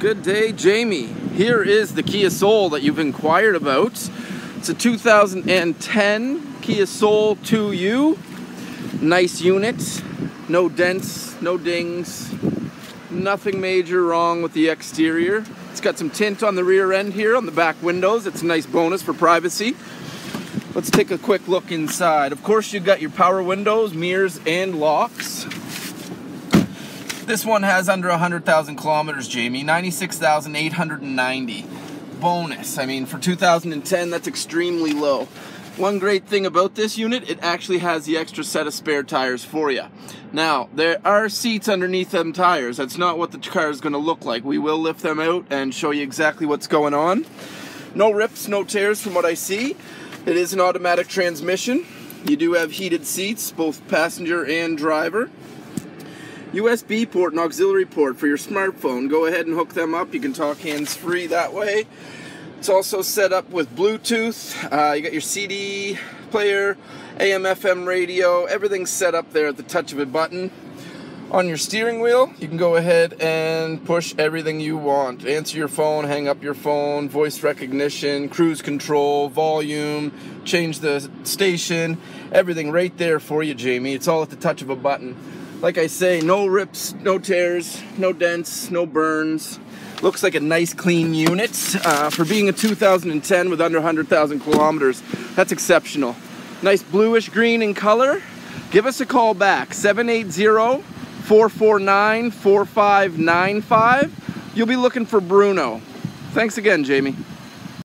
Good day, Jayme. Here is the Kia Soul that you've inquired about. It's a 2010 Kia Soul 2U. Nice unit, no dents, no dings, nothing major wrong with the exterior. It's got some tint on the rear end here on the back windows. It's a nice bonus for privacy. Let's take a quick look inside. Of course, you've got your power windows, mirrors, and locks. This one has under 100,000 kilometers, Jayme. 96,890. Bonus. I mean, for 2010, that's extremely low. One great thing about this unit, it actually has the extra set of spare tires for you. Now, there are seats underneath them tires. That's not what the car is going to look like. We will lift them out and show you exactly what's going on. No rips, no tears from what I see. It is an automatic transmission. You do have heated seats, both passenger and driver. USB port and auxiliary port for your smartphone. Go ahead and hook them up. You can talk hands-free that way. It's also set up with Bluetooth. Uh, you got your CD player, AM FM radio, everything's set up there at the touch of a button. On your steering wheel, you can go ahead and push everything you want. Answer your phone, hang up your phone, voice recognition, cruise control, volume, change the station, everything right there for you, Jayme. It's all at the touch of a button. Like I say, no rips, no tears, no dents, no burns. Looks like a nice clean unit. Uh, for being a 2010 with under 100,000 kilometers, that's exceptional. Nice bluish green in color. Give us a call back, 780 449 4595. You'll be looking for Bruno. Thanks again, Jayme.